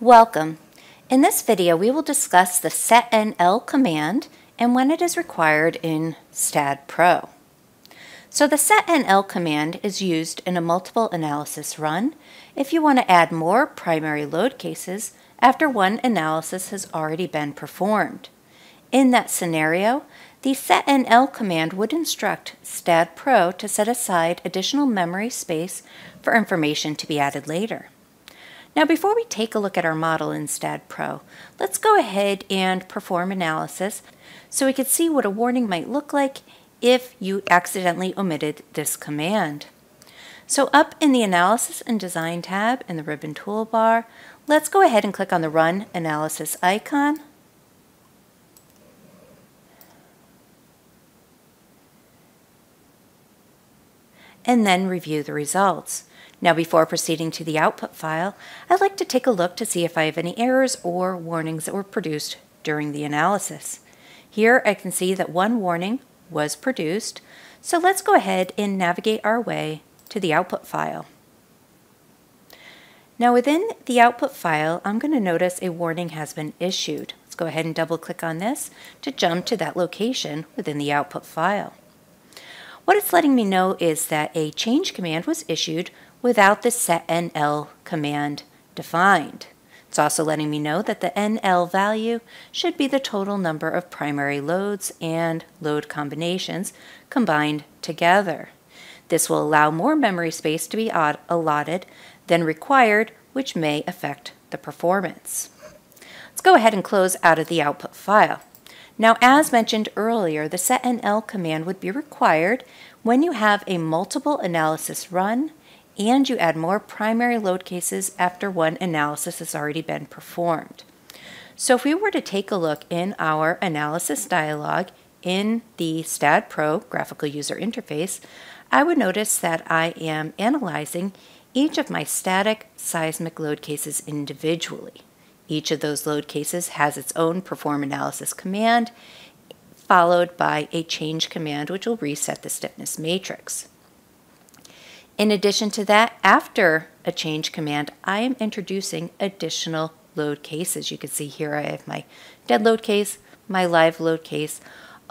Welcome. In this video, we will discuss the Set NL command and when it is required in STAAD Pro. So the Set NL command is used in a multiple analysis run if you want to add more primary load cases after one analysis has already been performed. In that scenario, the Set NL command would instruct STAAD Pro to set aside additional memory space for information to be added later. Now before we take a look at our model in STAAD Pro, let's go ahead and perform analysis so we can see what a warning might look like if you accidentally omitted this command. So up in the Analysis and Design tab in the ribbon toolbar, let's go ahead and click on the Run Analysis icon. And then review the results. Now before proceeding to the output file, I'd like to take a look to see if I have any errors or warnings that were produced during the analysis. Here I can see that one warning was produced, so let's go ahead and navigate our way to the output file. Now within the output file, I'm going to notice a warning has been issued. Let's go ahead and double click on this to jump to that location within the output file. What it's letting me know is that a change command was issued without the Set NL command defined. It's also letting me know that the NL value should be the total number of primary loads and load combinations combined together. This will allow more memory space to be allotted than required, which may affect the performance. Let's go ahead and close out of the output file. Now, as mentioned earlier, the Set NL command would be required when you have a multiple analysis run and you add more primary load cases after one analysis has already been performed. So if we were to take a look in our analysis dialog in the STAAD Pro graphical user interface, I would notice that I am analyzing each of my static seismic load cases individually. Each of those load cases has its own perform analysis command, followed by a change command which will reset the stiffness matrix. In addition to that, after a change command, I am introducing additional load cases. You can see here I have my dead load case, my live load case,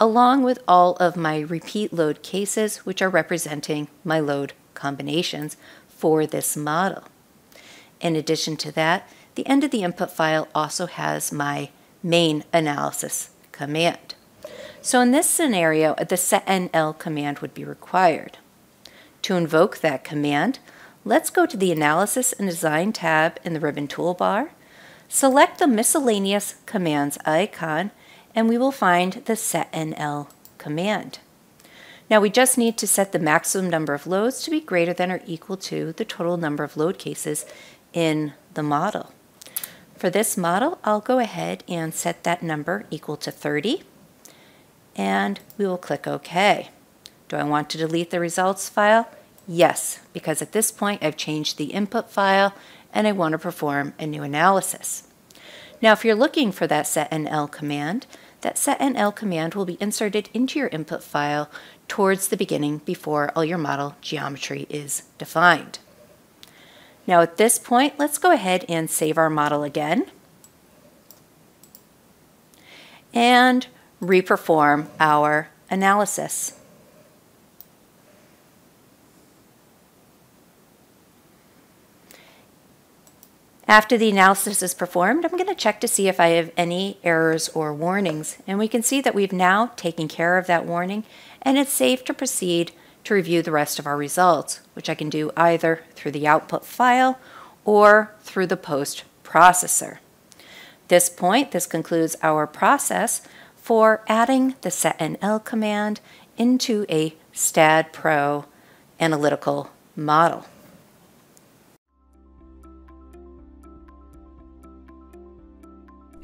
along with all of my repeat load cases, which are representing my load combinations for this model. In addition to that, the end of the input file also has my main analysis command. So in this scenario, the Set NL command would be required. To invoke that command, let's go to the Analysis and Design tab in the ribbon toolbar, select the Miscellaneous Commands icon, and we will find the Set NL command. Now we just need to set the maximum number of loads to be greater than or equal to the total number of load cases in the model. For this model, I'll go ahead and set that number equal to 30, and we will click OK. Do I want to delete the results file? Yes, because at this point I've changed the input file and I want to perform a new analysis. Now if you're looking for that Set NL command, that Set NL command will be inserted into your input file towards the beginning before all your model geometry is defined. Now at this point, let's go ahead and save our model again and reperform our analysis. After the analysis is performed, I'm going to check to see if I have any errors or warnings. And we can see that we've now taken care of that warning and it's safe to proceed to review the rest of our results, which I can do either through the output file or through the post processor. This point, this concludes our process for adding the Set NL command into a STAAD Pro analytical model.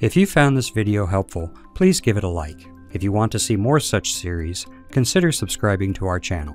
If you found this video helpful, please give it a like. If you want to see more such series, consider subscribing to our channel.